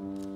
Mm-hmm.